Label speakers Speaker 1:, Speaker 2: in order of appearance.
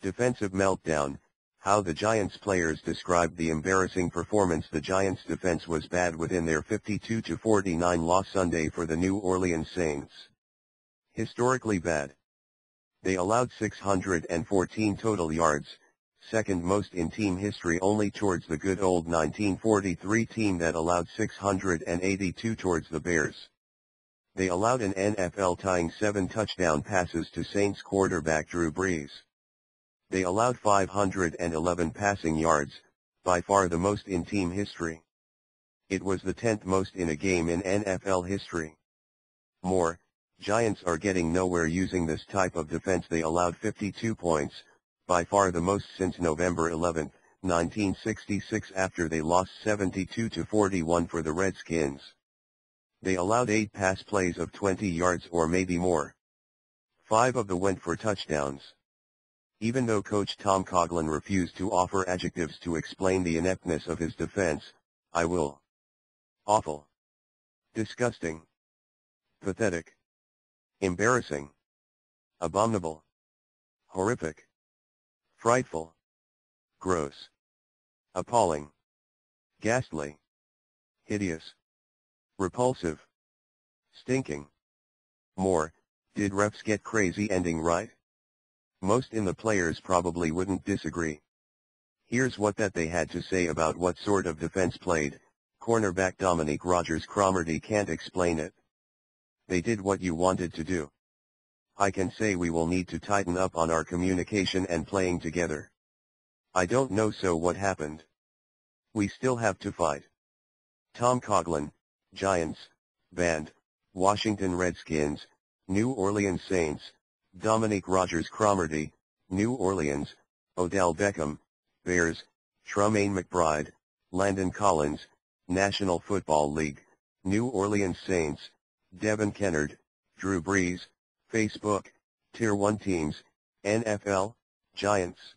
Speaker 1: Defensive meltdown, how the Giants players described the embarrassing performance the Giants defense was bad within their 52-49 loss Sunday for the New Orleans Saints. Historically bad. They allowed 614 total yards, second most in team history only towards the good old 1943 team that allowed 682 towards the Bears. They allowed an NFL-tying seven touchdown passes to Saints quarterback Drew Brees. They allowed 511 passing yards, by far the most in team history. It was the 10th most in a game in NFL history. More, Giants are getting nowhere using this type of defense they allowed 52 points, by far the most since November 11, 1966 after they lost 72-41 for the Redskins. They allowed 8 pass plays of 20 yards or maybe more. Five of them went for touchdowns. Even though coach Tom Coughlin refused to offer adjectives to explain the ineptness of his defense, I will. Awful. Disgusting. Pathetic. Embarrassing. Abominable. Horrific. Frightful. Gross. Appalling. Ghastly. Hideous. Repulsive. Stinking. More, did refs get crazy ending right? Most in the players probably wouldn't disagree. Here's what that they had to say about what sort of defense played, cornerback Dominique Rodgers-Cromartie can't explain it. They did what you wanted to do. I can say we will need to tighten up on our communication and playing together. I don't know so what happened. We still have to fight. Tom Coughlin, Giants, Band, Washington Redskins, New Orleans Saints, Dominique Rodgers-Cromartie, New Orleans, Odell Beckham, Bears, Trumaine McBride, Landon Collins, National Football League, New Orleans Saints, Devon Kennard, Drew Brees, Facebook, Tier 1 Teams, NFL, Giants.